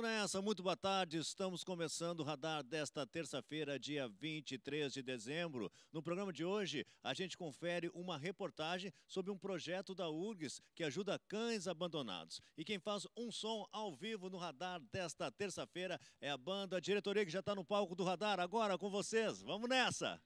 Vamos nessa, muito boa tarde. Estamos começando o radar desta terça-feira, dia 23 de dezembro. No programa de hoje, a gente confere uma reportagem sobre um projeto da URGS que ajuda cães abandonados. E quem faz um som ao vivo no radar desta terça-feira é a banda a diretoria que já está no palco do radar. Agora com vocês, vamos nessa!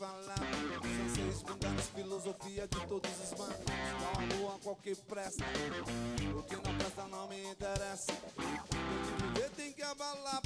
São seis mundanos, filosofia de todos os manos. Não amor a qualquer presta. O que não presta não me interessa. Tem que viver, tem que abalar.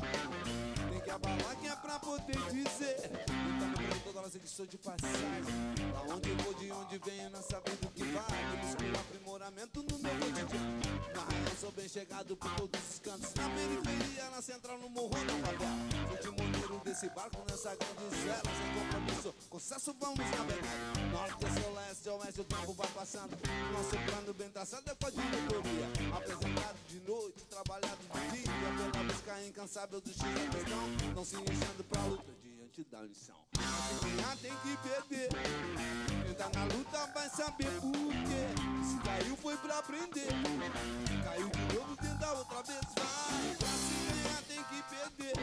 Que abalar que é pra poder dizer. Então me pergunto toda que sou de passagem. Da onde vou, de onde venho, não sabendo o que vai. Eu busco um aprimoramento no meu cotidiano. Na raia sou bem chegado por todos os cantos. Na periferia, na central, no morro, na favela. Sou monteiro desse barco nessa grande zela. Sem compromisso, com sucesso vamos navegar. Norte, sul, leste, oeste, o tempo vai passando. Nosso plano bem traçado é com a diretoria. Apresentado de noite, trabalhado de dia. Pela busca incansável do X da questão. Não se enchendo pra luta diante da lição. Quem tem que perder. Tá na luta vai saber por quê. Se caiu foi pra aprender. Caiu de novo, tenta outra vez, vai. Pra se ganhar tem que perder.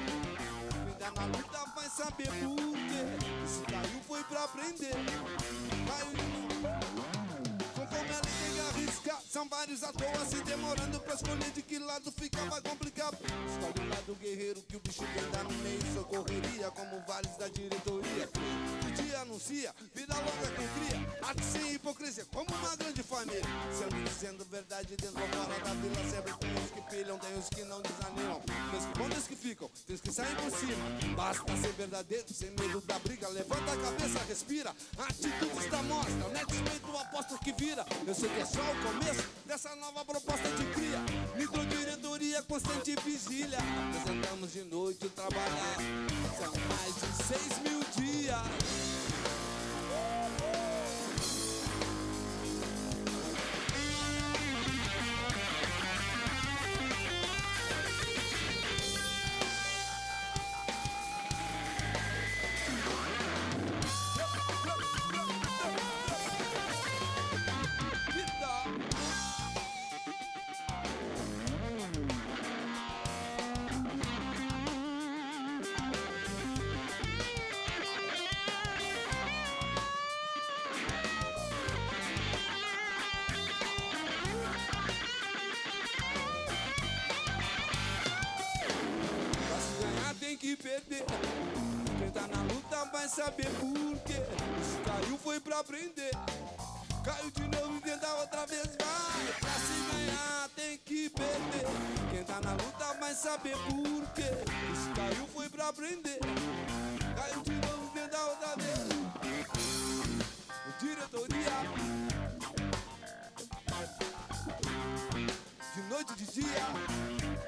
Tá na luta vai saber por quê. Se caiu foi pra aprender. Caiu de novo. São vários à toa se demorando pra escolher de que lado fica vai complicar Escolhe o lado guerreiro que o bicho dar no meio Socorreria como vários da diretoria. O dia anuncia, vida longa com cria Arte sem hipocrisia, como uma grande família. Sempre dizendo verdade dentro ou fora da vila Sempre tem os que pilham, tem os que não desanimam. Tem que vão, tem que ficam, tem os que saem por cima. Basta ser verdadeiro, sem medo da briga Levanta a cabeça, respira, atitude está mostra Não é despeito, aposto que vira. Eu sei que é só o começo dessa nova proposta de cria. Microdiretoria, constante vigília. Apresentamos de noite o trabalhar. Perder. Quem tá na luta vai saber por quê. Se caiu foi pra aprender. Caiu de novo e tenta outra vez, vai. Pra se ganhar tem que perder. Quem tá na luta vai saber por quê. Se caiu foi pra aprender. Caiu de novo e tenta outra vez. Diretoria. De noite de dia.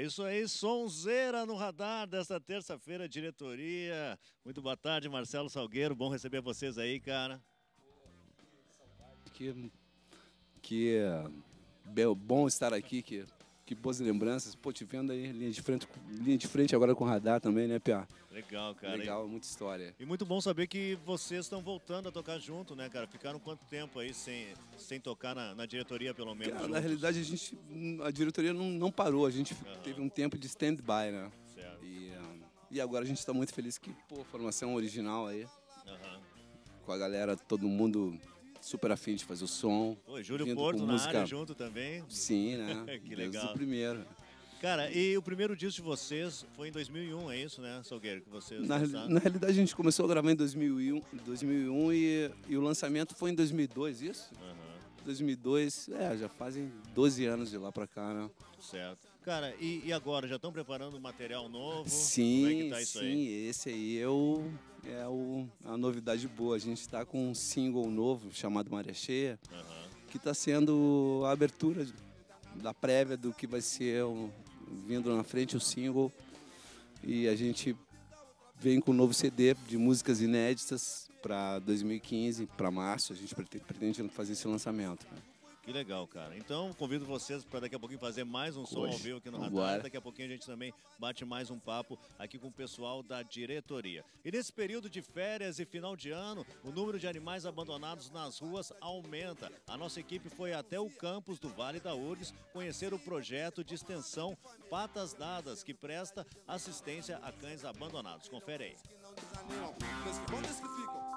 É isso aí, sonzeira no radar desta terça-feira, diretoria. Muito boa tarde, Marcelo Salgueiro. Bom receber vocês aí, cara. Que, que bom estar aqui, que, que boas lembranças. Pô, te vendo aí, linha de frente, linha de frente agora com radar também, né, Pia? Legal, cara. Legal, muita história. E muito bom saber que vocês estão voltando a tocar junto, né, cara? Ficaram quanto tempo aí sem, sem tocar na, na diretoria, pelo menos? Cara, na realidade, a gente, a diretoria não, não parou, a gente teve um tempo de stand-by, né? Certo. E, ah, e agora a gente está muito feliz que, pô, formação original aí, Aham. com a galera, todo mundo super afim de fazer o som. Pô, Júlio Porto na música- área junto também. Sim, né? Que Desde legal. o primeiro. Cara, e o primeiro disco de vocês foi em 2001, é isso, né, Salgueiro? Que vocês Na, na realidade, a gente começou a gravar em 2001, 2001 e, e o lançamento foi em 2002, isso? Aham, 2002, é, já fazem 12 anos de lá pra cá, né? certo. Cara, e, e agora? Já estão preparando material novo? Sim, Como é tá sim, aí? esse aí é, o, é o, a novidade boa. A gente tá com um single novo chamado Maria Cheia. Aham. que está sendo a abertura da prévia do que vai ser um, vindo na frente o single e a gente vem com um novo CD de músicas inéditas para 2015, para março, a gente pretende fazer esse lançamento. Né? Que legal, cara. Então, convido vocês para daqui a pouquinho fazer mais um som Hoje. ao vivo aqui no Radar. Daqui a pouquinho a gente também bate mais um papo aqui com o pessoal da diretoria. E nesse período de férias e final de ano, o número de animais abandonados nas ruas aumenta. A nossa equipe foi até o campus do Vale da URGS conhecer o projeto de extensão Patas Dadas, que presta assistência a cães abandonados. Confere aí. Que não desanimam, desde que desde que ficam.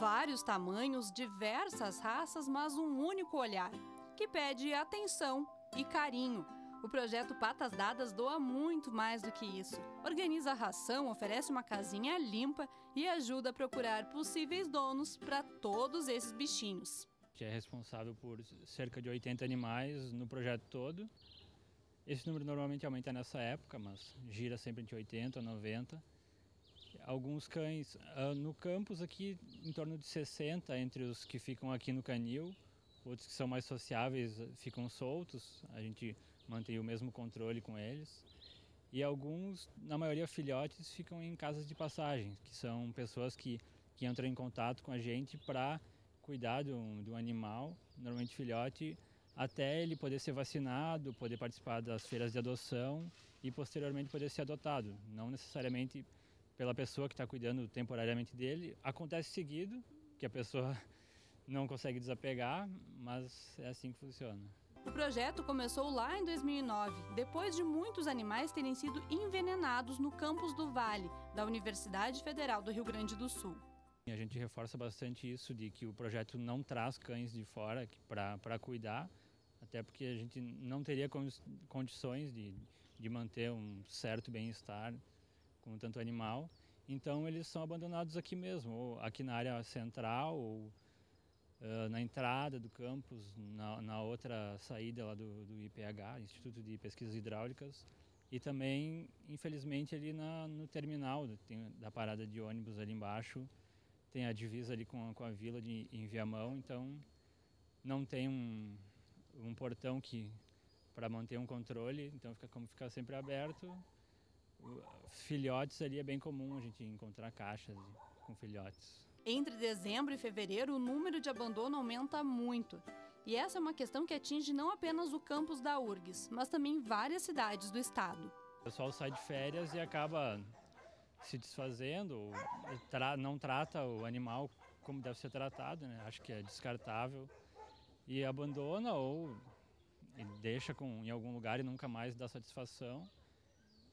Vários tamanhos, diversas raças, mas um único olhar, que pede atenção e carinho. O projeto Patas Dadas doa muito mais do que isso. Organiza a ração, oferece uma casinha limpa e ajuda a procurar possíveis donos para todos esses bichinhos. que é responsável por cerca de 80 animais no projeto todo. Esse número normalmente aumenta nessa época, mas gira sempre entre 80 e 90. Alguns cães ah, no campus aqui, em torno de 60 entre os que ficam aqui no canil, outros que são mais sociáveis ah, ficam soltos, a gente mantém o mesmo controle com eles. E alguns, na maioria filhotes, ficam em casas de passagem, que são pessoas que, que entram em contato com a gente para cuidar de um animal, normalmente filhote, até ele poder ser vacinado, poder participar das feiras de adoção e posteriormente poder ser adotado. Não necessariamente pela pessoa que está cuidando temporariamente dele. Acontece seguido, que a pessoa não consegue desapegar, mas é assim que funciona. O projeto começou lá em 2009, depois de muitos animais terem sido envenenados no campus do Vale, da Universidade Federal do Rio Grande do Sul. A gente reforça bastante isso de que o projeto não traz cães de fora para cuidar, até porque a gente não teria condi- condições de, de manter um certo bem-estar com tanto animal. Então eles são abandonados aqui mesmo, ou aqui na área central, ou ah, na entrada do campus, na, na outra saída lá do, do IPH, Instituto de Pesquisas Hidráulicas, e também, infelizmente, ali na, no terminal tem, da parada de ônibus ali embaixo, tem a divisa ali com a, com a vila de em Viamão, então não tem um, um portão que para manter um controle, então fica como ficar sempre aberto. Filhotes ali é bem comum a gente encontrar caixas com filhotes. Entre dezembro e fevereiro, o número de abandono aumenta muito. E essa é uma questão que atinge não apenas o campus da URGS, mas também várias cidades do estado. O pessoal sai de férias e acaba se desfazendo, tra- não trata o animal como deve ser tratado, né? acho que é descartável, e abandona ou deixa com, em algum lugar e nunca mais dá satisfação.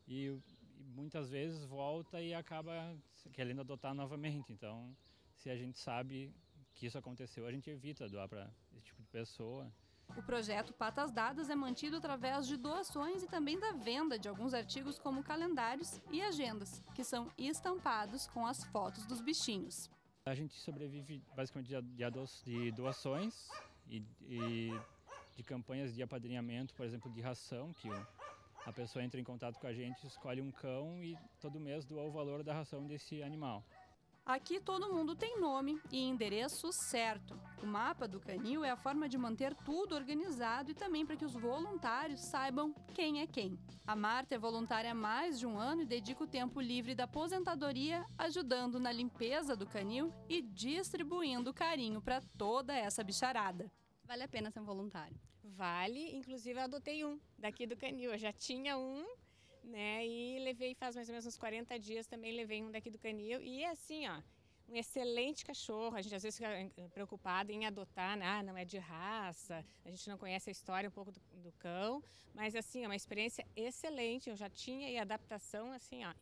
E, e muitas vezes volta e acaba querendo adotar novamente. Então, se a gente sabe que isso aconteceu, a gente evita doar para esse tipo de pessoa. O projeto Patas Dadas é mantido através de doações e também da venda de alguns artigos como calendários e agendas, que são estampados com as fotos dos bichinhos. A gente sobrevive basicamente de, doações e, e de campanhas de apadrinhamento, por exemplo, de ração, que o- a pessoa entra em contato com a gente, escolhe um cão e todo mês doa o valor da ração desse animal. Aqui todo mundo tem nome e endereço certo. O mapa do canil é a forma de manter tudo organizado e também para que os voluntários saibam quem é quem. A Marta é voluntária há mais de um ano e dedica o tempo livre da aposentadoria ajudando na limpeza do canil e distribuindo carinho para toda essa bicharada. Vale a pena ser um voluntário. Vale, inclusive eu adotei um daqui do canil. Eu já tinha um, né? E levei faz mais ou menos uns 40 dias também levei um daqui do canil. E assim, ó, um excelente cachorro. A gente às vezes fica eh, preocupado em adotar, né? ah, não é de raça, a gente não conhece a história um pouco do, do cão, mas assim, é uma experiência excelente. Eu já tinha e adaptação, assim, ó,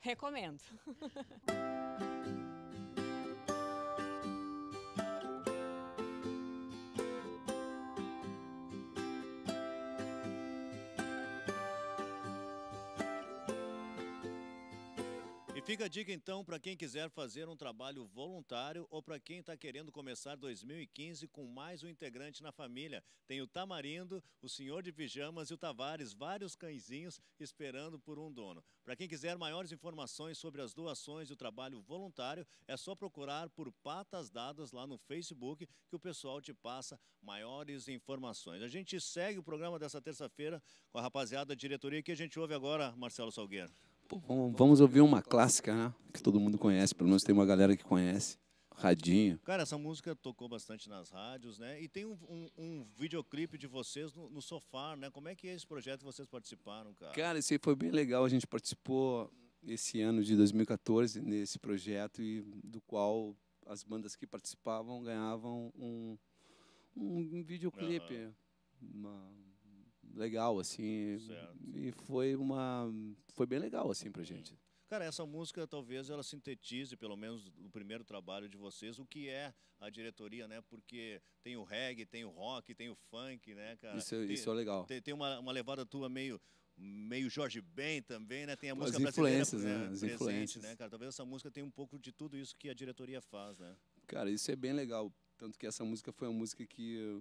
recomendo. Fica a dica então para quem quiser fazer um trabalho voluntário ou para quem está querendo começar 2015 com mais um integrante na família. Tem o Tamarindo, o Senhor de Pijamas e o Tavares, vários cãezinhos esperando por um dono. Para quem quiser maiores informações sobre as doações e o trabalho voluntário, é só procurar por Patas Dadas lá no Facebook que o pessoal te passa maiores informações. A gente segue o programa dessa terça-feira com a rapaziada da diretoria que a gente ouve agora, Marcelo Salgueiro. Pô, vamos- ouvir uma clássica, né? Que todo mundo conhece, pelo menos tem uma galera que conhece. Radinho. Cara, essa música tocou bastante nas rádios, né? E tem um, um, um videoclipe de vocês no, no sofá, né? Como é que é esse projeto que vocês participaram, cara? Cara, esse aí foi bem legal. A gente participou esse ano de 2014 nesse projeto e do qual as bandas que participavam ganhavam um, um videoclipe uma- legal assim Certo. e foi uma foi bem legal assim pra gente. Cara, essa música talvez ela sintetize, pelo menos no primeiro trabalho de vocês, o que é a diretoria, né? Porque tem o reggae, tem o rock, tem o funk, né, cara? Isso, é- tem, isso é legal. tem, tem uma, uma levada tua meio meio Jorge Ben também, né? Tem a As música brasileira influências, né? As presente, influências. né, cara? Talvez essa música tenha um pouco de tudo isso que a diretoria faz, né? Cara, isso é bem legal, tanto que essa música foi uma música que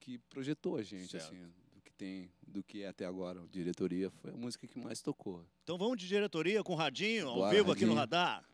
que projetou a gente Certo. assim, tem, do que é até agora, a diretoria foi a música que mais tocou. Então vamos de diretoria com o Radinho, ao Bora, vivo aqui no Radinho. Radar.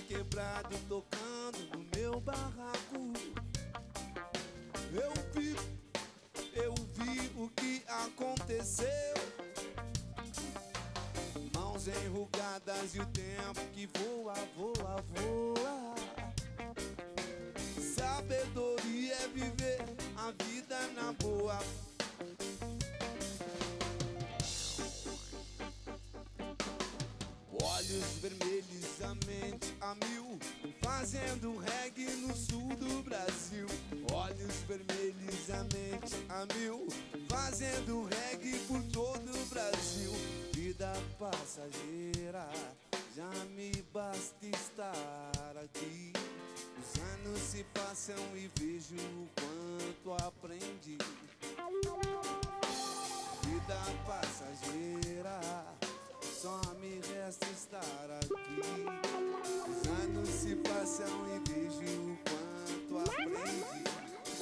Pilha quebrado tocando no meu barraco. Eu vi, eu vi o que aconteceu. Mãos enrugadas e o tempo que voa, voa, voa. Sabedoria é viver a vida na boa. Olhos vermelhos, Brasil. Olhos vermelhos, a mente a mil, fazendo reggae por todo o Brasil. Vida passageira, já me basta estar aqui. Os anos se passam e vejo o quanto aprendi. Vida passageira, só me resta estar aqui. Os anos se passam e vejo o quanto Oh,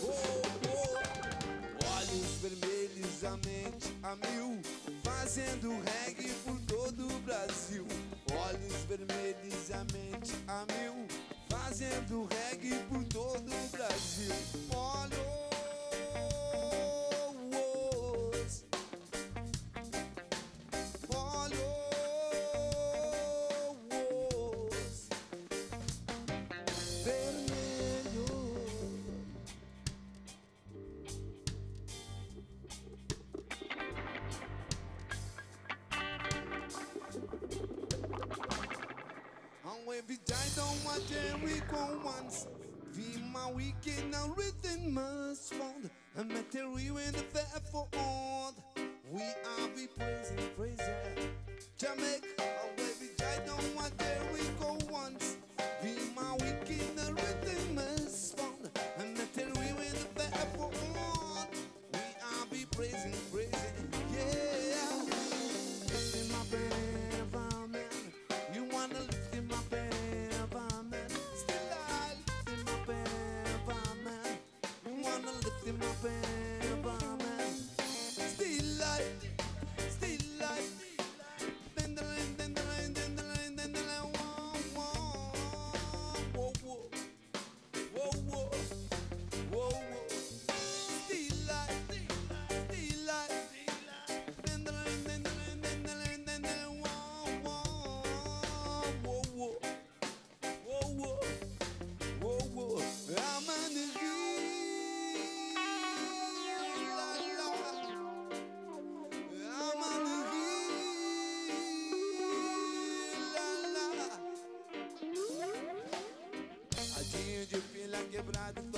oh. Olhos vermelhos, a mente a mil, fazendo reggae por todo o Brasil. Olhos vermelhos, a mente a mil, fazendo reggae por todo o Brasil. Olhos don't want Jericho once. Be my weekend now written must found. A material in the fair for all. We are be praising, praising. Jamaica, side of the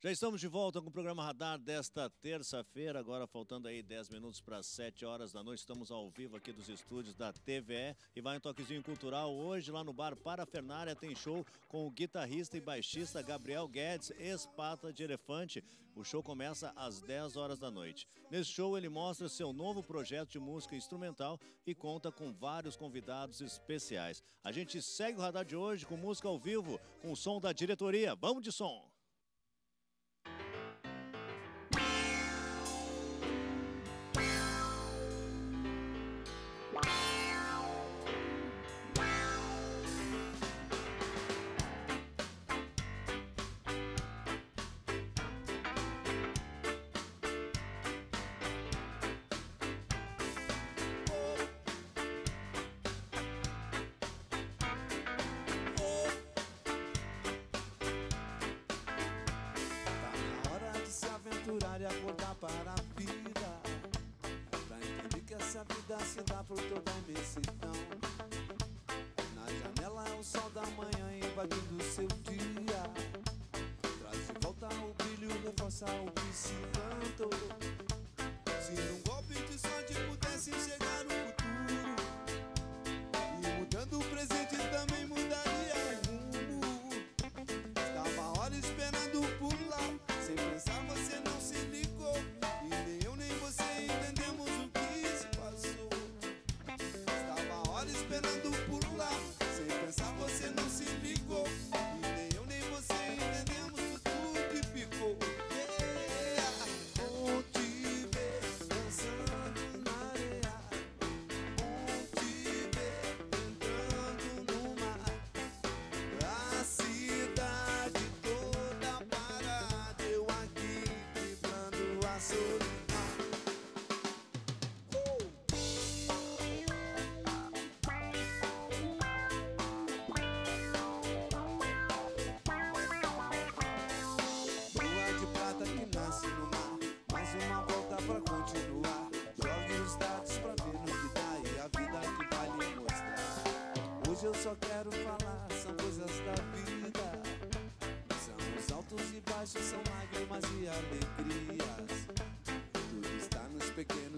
Já estamos de volta com o programa Radar desta terça-feira, agora faltando aí 10 minutos para 7 horas da noite. Estamos ao vivo aqui dos estúdios da TVE e vai um toquezinho cultural. Hoje, lá no bar Parafernália, tem show com o guitarrista e baixista Gabriel Guedes, espata de elefante. O show começa às 10 horas da noite. Nesse show, ele mostra seu novo projeto de música instrumental e conta com vários convidados especiais. A gente segue o radar de hoje com música ao vivo, com o som da diretoria. Vamos de som! that I'm só quero falar, são coisas da vida. São os altos e baixos, são lágrimas e alegrias. Tudo está nos pequenos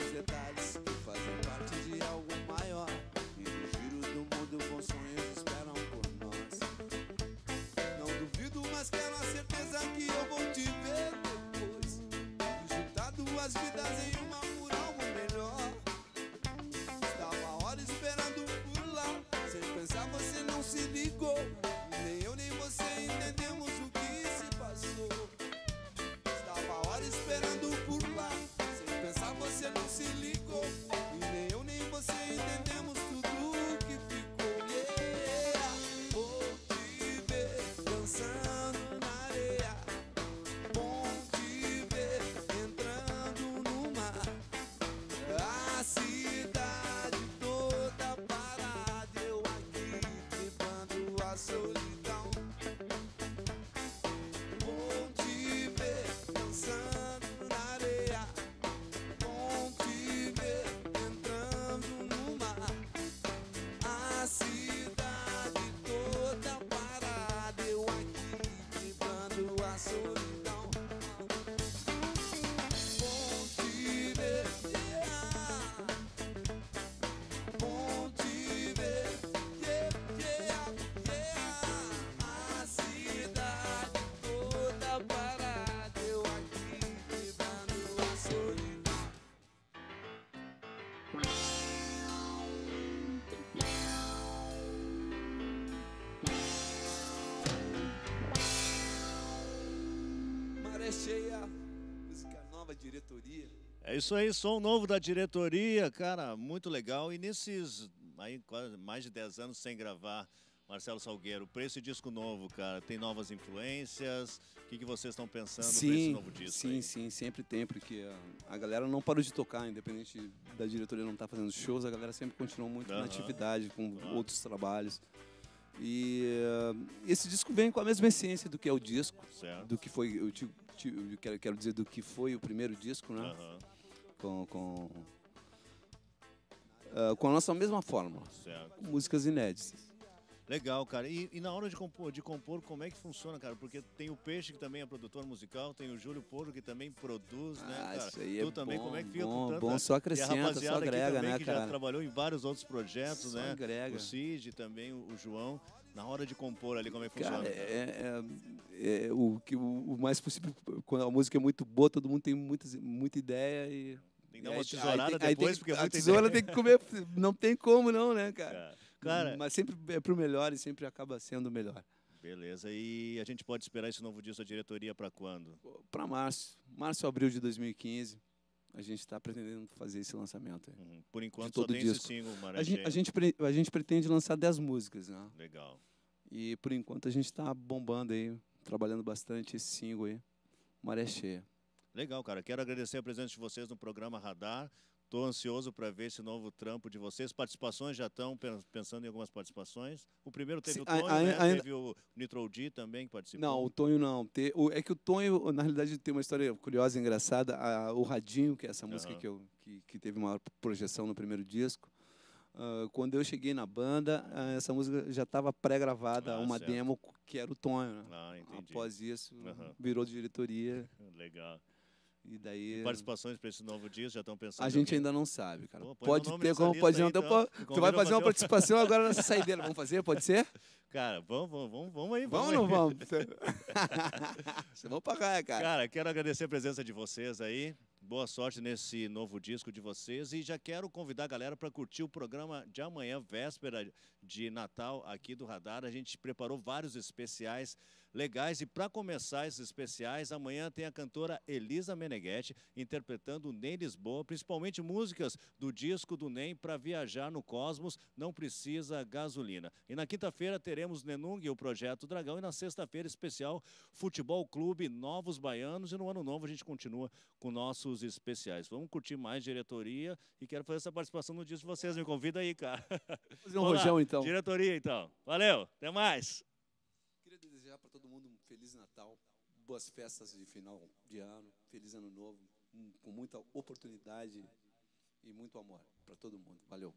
Cheia, música nova, diretoria. É isso aí, som novo da diretoria, cara, muito legal. E nesses aí, quase mais de 10 anos sem gravar, Marcelo Salgueiro, para esse disco novo, cara, tem novas influências? O que, que vocês estão pensando para esse novo disco? sim, aí? sim, sempre tem, porque a, a galera não parou de tocar, independente da diretoria não estar fazendo shows, a galera sempre continuou muito Aham. na atividade, com Claro. outros trabalhos. E eh, esse disco vem com a mesma essência do que é o disco, Certo. do que foi, eu, eu quero, quero dizer, do que foi o primeiro disco, né? Aham, Com, com, ah, com a nossa mesma fórmula, certo. músicas inéditas. Legal, cara. E, e na hora de compor, de compor, como é que funciona, cara? Porque tem o Peixe, que também é produtor musical, tem o Júlio Porro, que também produz, né, Ah, cara? isso aí é tu também, bom, como é que fica bom, tanta... bom, só e a acrescenta, só agrega, também, né, que já cara? trabalhou em vários outros projetos, Só né? agrega. O Cid também, o, o João. Na hora de compor ali, como é que Cara, funciona? é, é- é o que o, o mais possível quando a música é muito boa, todo mundo tem muitas, muita ideia e Tem que dar uma tesourada aí aí depois, tem- porque é a muita tesoura ideia. tem que comer, não tem como não, né, cara? Cara, Cara, Mas sempre é pro melhor e sempre acaba sendo o melhor. beleza. E a gente pode esperar esse novo disco da diretoria para quando? Para março, março abril de 2015, a gente está pretendendo fazer esse lançamento. Uhum. Por enquanto todo só tem disco. esse single, A gente, a, gente, a gente pretende lançar 10 músicas, né? Legal. E por enquanto a gente está bombando aí, trabalhando bastante esse single aí, Maré Cheia. Legal, cara. Quero agradecer a presença de vocês no programa Radar. Estou ansioso para ver esse novo trampo de vocês. Participações já estão pen- pensando em algumas participações. O primeiro teve Sim, o a- Tonho, a- né? ainda- Teve o Nitro D também que participou. Não, o Tonho não. Te- o- é que o Tonho, na realidade, tem uma história curiosa e engraçada. A- o Radinho, que é essa música Aham. que, eu, que, que teve uma projeção no primeiro disco, ah, quando eu cheguei na banda, ah, essa música já estava pré-gravada, Ah, uma certo. demo que era o Tonho. né? Ah. Após isso, Aham. virou diretoria Legal. e daí... Participações para esse novo disco já estão pensando. A gente ainda não sabe, cara. Pô, pode ter, como pode não então. Me Tu vai fazer uma um- participação agora nessa saideira. Vamos fazer? Pode ser? Cara, vamos, vamos, vamos, vamos aí. Vamos aí. ou não vamos? vamos cá, cara. Cara, quero agradecer a presença de vocês aí. Boa sorte nesse novo disco de vocês. E já quero convidar a galera para curtir o programa de amanhã, véspera de Natal, aqui do Radar. A gente preparou vários especiais legais. E para começar esses especiais, amanhã tem a cantora Elisa Meneghetti interpretando o Ney Lisboa, principalmente músicas do disco do Ney para viajar no cosmos. Não precisa gasolina. E na quinta-feira teremos Nenung e o Projeto Dragão. E na sexta-feira, especial Futebol Clube Novos Baianos. E no ano novo a gente continua com nossos especiais. Vamos curtir mais diretoria e quero fazer essa participação no disco de vocês. Me convida aí, cara. fazer um Vamos lá, rojão, então. Diretoria, então. Valeu, até mais. Para todo mundo um Feliz Natal, boas festas de final de ano, Feliz Ano Novo, um- com muita oportunidade e muito amor para todo mundo. Valeu.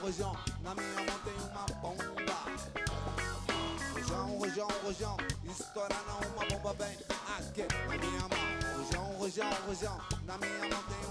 Rojão, na minha mão tem uma bomba. Rojão, rojão, rojão, estourando uma bomba bem aqui na minha mão. Rojão, rojão, rojão, na minha mão tem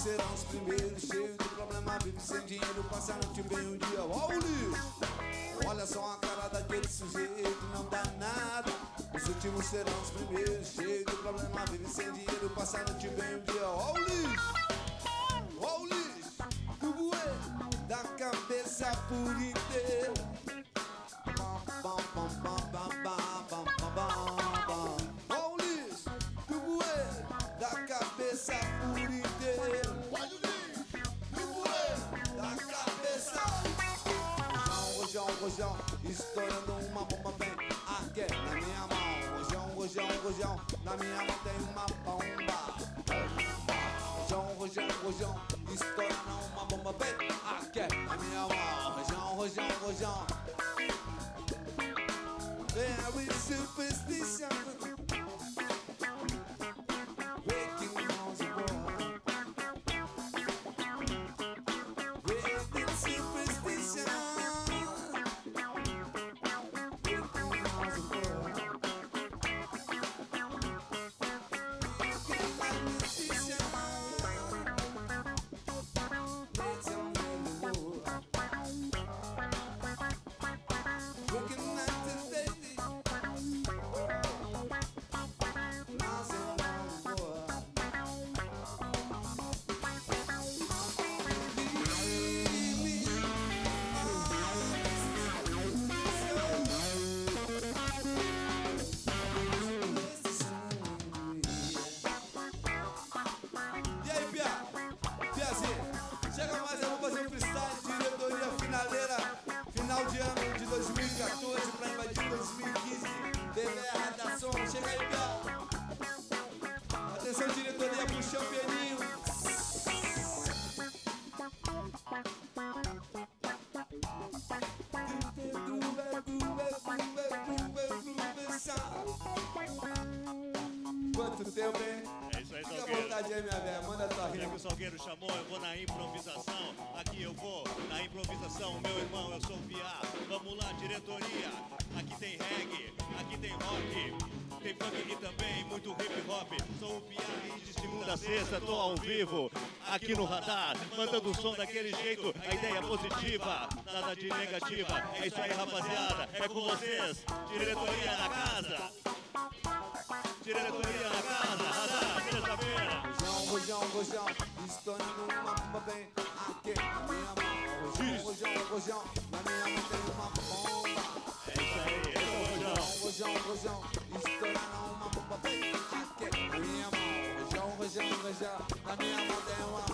serão os primeiros, cheio de problema, vive sem dinheiro, passa a noite bem um dia. Ó o lixo! Olha só a cara daquele sujeito, não dá nada. Os últimos serão os primeiros. Cheio de problema, vive sem dinheiro. Passa a noite vem um dia. Ó o lixo, ó o lixo. Buê, da cabeça por inteiro. Bam, bam, bam, bam, bam, bam, bam, bam, bam. Ó o da cabeça por inteiro. Estourando uma bomba bem aqui na minha mão. Rojão, rojão, rojão, na minha mão tem uma bomba. Rojão, rojão, rojão, estourando uma bomba bem aqui na minha mão. Rojão, rojão, rojão. Is superstition. Quanto tempo, hein? É isso aí, Fica à vontade aí, minha velha. Manda tua Já que rima. o Salgueiro chamou, eu vou na improvisação. Aqui eu vou na improvisação. Meu irmão, eu sou o Piá. Vamos lá, diretoria. Aqui tem reggae, aqui tem rock. Tem funk aqui também, muito hip hop. Sou o Piá e de segunda a sexta tô ao vivo. Aqui no radar, mandando o som daquele jeito. A ideia é positiva, nada de negativa. É isso aí, rapaziada. É com vocês. Diretoria na casa. Diretoria rojão, rojão, estourando uma bomba bem aqui na minha mão. Rojão, rojão, rojão, na minha mão tem uma bomba. É isso aí, é Rojão. Rojão, rojão, estourando uma bomba bem aqui na minha mão. Rojão, rojão, rojão, na minha mão